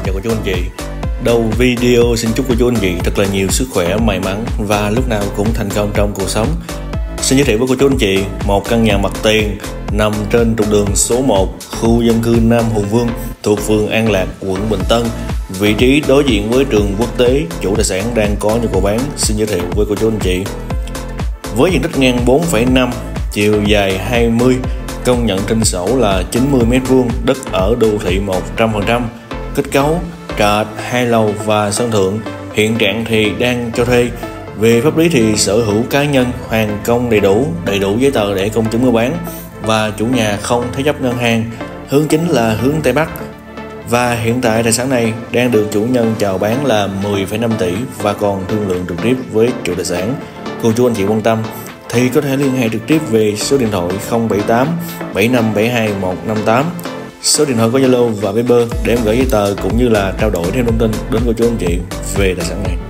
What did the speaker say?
Xin chào cô chú anh chị. Đầu video xin chúc cô chú anh chị thật là nhiều sức khỏe, may mắn và lúc nào cũng thành công trong cuộc sống. Xin giới thiệu với cô chú anh chị một căn nhà mặt tiền nằm trên trục đường số 1 khu dân cư Nam Hùng Vương thuộc phường An Lạc, quận Bình Tân. Vị trí đối diện với trường quốc tế chủ tài sản đang có nhu cầu bán. Xin giới thiệu với cô chú anh chị. Với diện tích ngang 4,5 chiều dài 20 công nhận trên sổ là 90 m2 đất ở đô thị 100% kết cấu trệt hai lầu và sân thượng. Hiện trạng thì đang cho thuê. Về pháp lý thì sở hữu cá nhân hoàn công đầy đủ đầy đủ giấy tờ để công chứng mua bán. Và chủ nhà không thế chấp ngân hàng. Hướng chính là hướng tây bắc. Và hiện tại tài sản này đang được chủ nhân chào bán là 10,5 tỷ và còn thương lượng trực tiếp với chủ tài sản. Cô chú anh chị quan tâm thì có thể liên hệ trực tiếp về số điện thoại 078 7572 158 số điện thoại của Zalo và Viber để em gửi giấy tờ cũng như là trao đổi thêm thông tin đến cô chú anh chị về tài sản này.